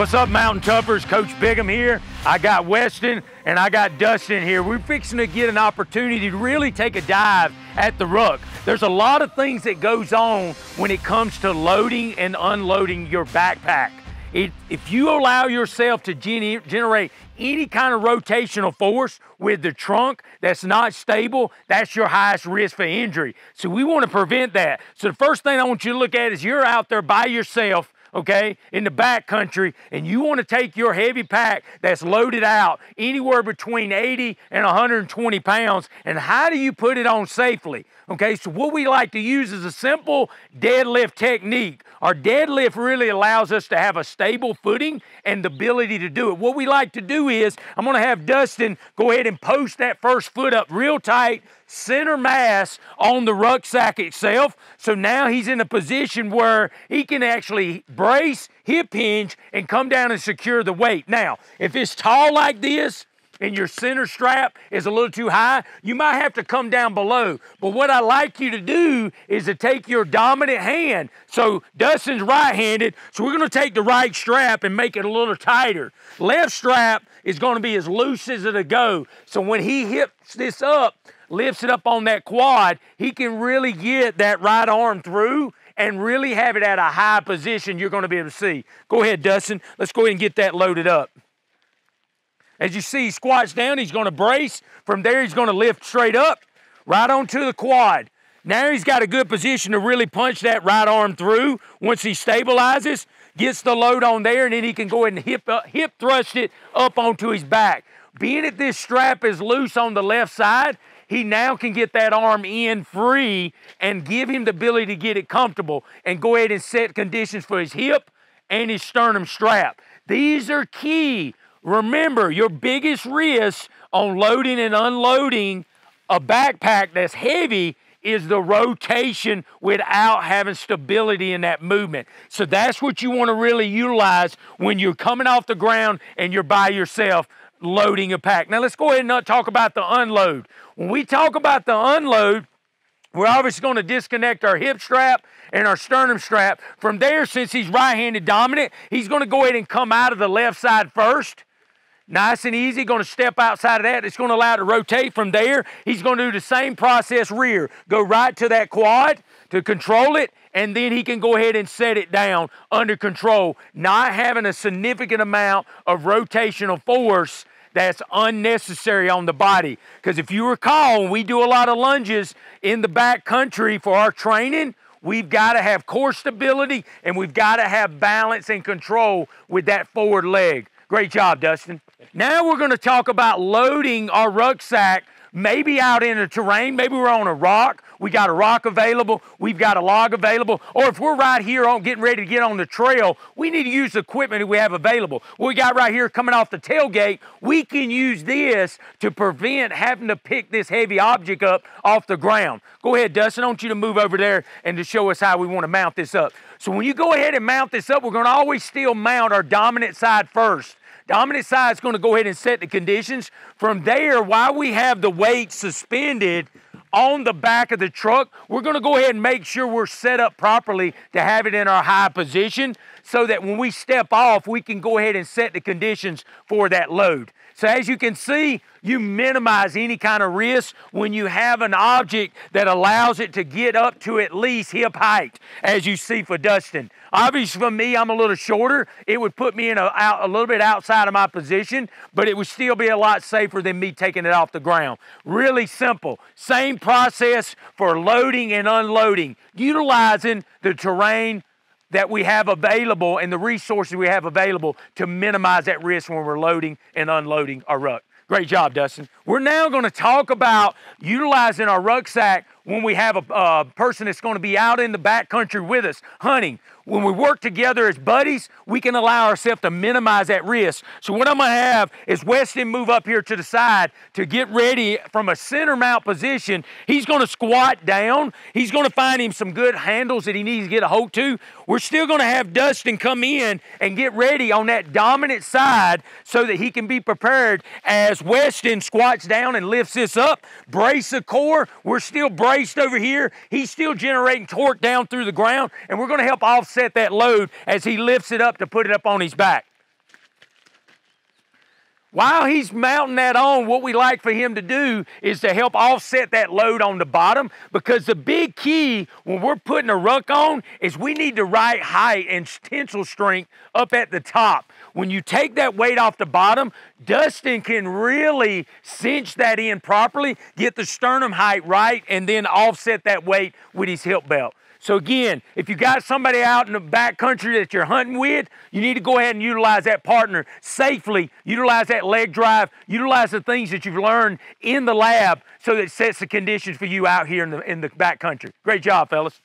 What's up, Mountain Toughers? Coach Bigham here. I got Weston and I got Dustin here. We're fixing to get an opportunity to really take a dive at the ruck. There's a lot of things that goes on when it comes to loading and unloading your backpack. It, if you allow yourself to gen generate any kind of rotational force with the trunk that's not stable, that's your highest risk for injury. So we want to prevent that. So the first thing I want you to look at is you're out there by yourself okay, in the back country, and you want to take your heavy pack that's loaded out anywhere between 80 and 120 pounds, and how do you put it on safely? Okay, so what we like to use is a simple deadlift technique. Our deadlift really allows us to have a stable footing and the ability to do it. What we like to do is, I'm gonna have Dustin go ahead and post that first foot up real tight, center mass on the rucksack itself. So now he's in a position where he can actually brace, hip hinge, and come down and secure the weight. Now, if it's tall like this, and your center strap is a little too high, you might have to come down below. But what I like you to do is to take your dominant hand. So Dustin's right-handed, so we're gonna take the right strap and make it a little tighter. Left strap is gonna be as loose as it'll go. So when he hips this up, lifts it up on that quad, he can really get that right arm through and really have it at a high position you're gonna be able to see. Go ahead, Dustin. Let's go ahead and get that loaded up. As you see, he squats down, he's gonna brace. From there, he's gonna lift straight up, right onto the quad. Now he's got a good position to really punch that right arm through. Once he stabilizes, gets the load on there, and then he can go ahead and hip, uh, hip thrust it up onto his back. Being that this strap is loose on the left side, he now can get that arm in free and give him the ability to get it comfortable and go ahead and set conditions for his hip and his sternum strap. These are key Remember, your biggest risk on loading and unloading a backpack that's heavy is the rotation without having stability in that movement. So that's what you want to really utilize when you're coming off the ground and you're by yourself loading a pack. Now let's go ahead and talk about the unload. When we talk about the unload, we're obviously going to disconnect our hip strap and our sternum strap. From there, since he's right-handed dominant, he's going to go ahead and come out of the left side first Nice and easy, going to step outside of that. It's going to allow it to rotate from there. He's going to do the same process rear. Go right to that quad to control it, and then he can go ahead and set it down under control, not having a significant amount of rotational force that's unnecessary on the body. Because if you recall, we do a lot of lunges in the back country for our training, we've got to have core stability and we've got to have balance and control with that forward leg. Great job, Dustin. Now we're going to talk about loading our rucksack maybe out in the terrain. Maybe we're on a rock. We got a rock available. We've got a log available. Or if we're right here on getting ready to get on the trail, we need to use the equipment that we have available. What we got right here coming off the tailgate, we can use this to prevent having to pick this heavy object up off the ground. Go ahead, Dustin. I want you to move over there and to show us how we want to mount this up. So when you go ahead and mount this up, we're going to always still mount our dominant side first. Dominant side is going to go ahead and set the conditions. From there, while we have the weight suspended on the back of the truck, we're going to go ahead and make sure we're set up properly to have it in our high position so that when we step off, we can go ahead and set the conditions for that load. So as you can see, you minimize any kind of risk when you have an object that allows it to get up to at least hip height, as you see for Dustin. Obviously for me, I'm a little shorter. It would put me in a, out, a little bit outside of my position, but it would still be a lot safer than me taking it off the ground. Really simple. Same process for loading and unloading, utilizing the terrain that we have available and the resources we have available to minimize that risk when we're loading and unloading our ruck. Great job, Dustin. We're now going to talk about utilizing our rucksack when we have a, a person that's going to be out in the backcountry with us hunting when we work together as buddies, we can allow ourselves to minimize that risk. So what I'm gonna have is Weston move up here to the side to get ready from a center mount position. He's gonna squat down. He's gonna find him some good handles that he needs to get a hold to. We're still gonna have Dustin come in and get ready on that dominant side so that he can be prepared as Weston squats down and lifts this up. Brace the core. We're still braced over here. He's still generating torque down through the ground, and we're gonna help offset offset that load as he lifts it up to put it up on his back. While he's mounting that on, what we like for him to do is to help offset that load on the bottom because the big key when we're putting a ruck on is we need the right height and tensile strength up at the top. When you take that weight off the bottom, Dustin can really cinch that in properly, get the sternum height right, and then offset that weight with his hip belt. So again, if you got somebody out in the back country that you're hunting with, you need to go ahead and utilize that partner safely, utilize that leg drive, utilize the things that you've learned in the lab so that it sets the conditions for you out here in the, in the back country. Great job, fellas.